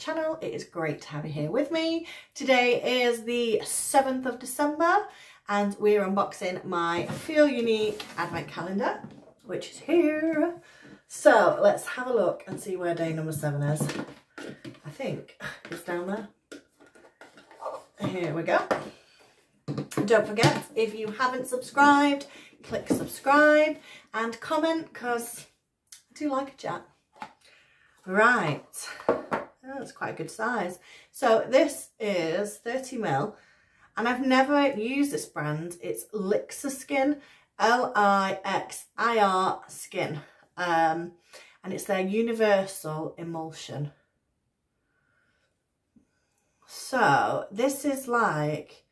channel. It is great to have you here with me. Today is the 7th of December and we're unboxing my Feelunique advent calendar, which is here. So let's have a look and see where day number seven is. I think it's down there. Here we go. Don't forget, if you haven't subscribed, click subscribe and comment because I do like a chat. Right, that's quite a good size. So this is 30 mil and I've never used this brand. It's Lixir Skin, L-I-X-I-R Skin. Um, and it's their universal emulsion. So this is like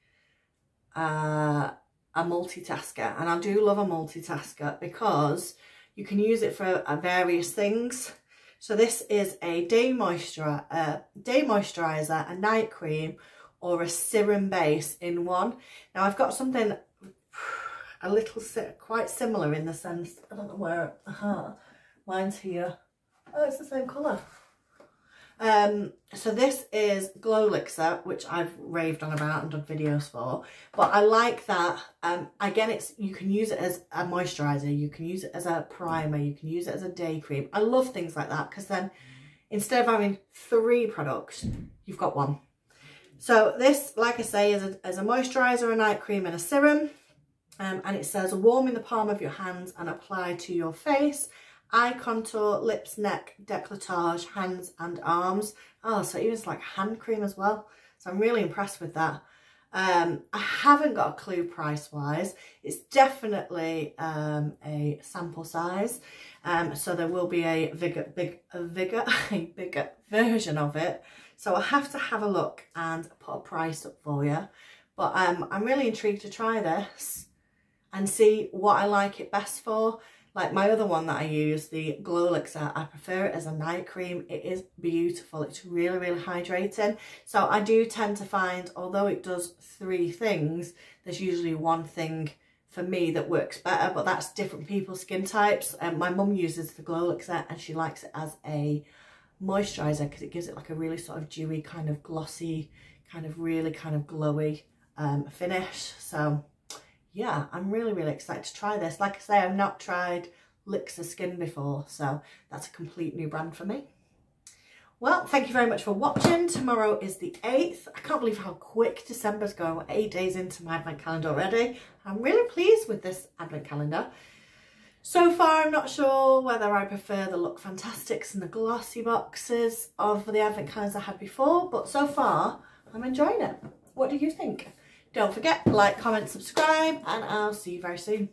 uh, a multitasker and I do love a multitasker because you can use it for uh, various things. So this is a day, moisturizer, uh, day moisturizer, a night cream or a serum base in one. Now I've got something a little quite similar in the sense, I don't know where, uh -huh, mine's here. Oh, it's the same colour. Um, so this is Glow Lixir, which I've raved on about and done videos for. But I like that. Um, again, it's you can use it as a moisturiser, you can use it as a primer, you can use it as a day cream. I love things like that because then instead of having three products, you've got one. So this, like I say, is a, is a moisturiser, a night cream and a serum. Um, and it says warm in the palm of your hands and apply to your face eye contour, lips, neck, decolletage, hands and arms. Oh, so even like hand cream as well. So I'm really impressed with that. Um, I haven't got a clue price wise. It's definitely um, a sample size. Um, so there will be a bigger, big, a bigger, a bigger version of it. So I'll have to have a look and put a price up for you. But um, I'm really intrigued to try this and see what I like it best for. Like my other one that I use, the Glow Elixir, I prefer it as a night cream. It is beautiful. It's really, really hydrating. So I do tend to find, although it does three things, there's usually one thing for me that works better, but that's different people's skin types. Um, my mum uses the Glow Elixir and she likes it as a moisturiser because it gives it like a really sort of dewy, kind of glossy, kind of really kind of glowy um, finish. So yeah, I'm really, really excited to try this. Like I say, I've not tried Lixir Skin before, so that's a complete new brand for me. Well, thank you very much for watching. Tomorrow is the 8th. I can't believe how quick December's going. We're eight days into my advent calendar already. I'm really pleased with this advent calendar. So far, I'm not sure whether I prefer the Look Fantastics and the glossy boxes of the advent calendars I had before, but so far, I'm enjoying it. What do you think? Don't forget, like, comment, subscribe, and I'll see you very soon.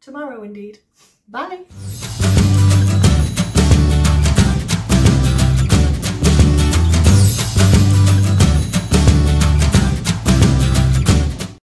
Tomorrow, indeed. Bye.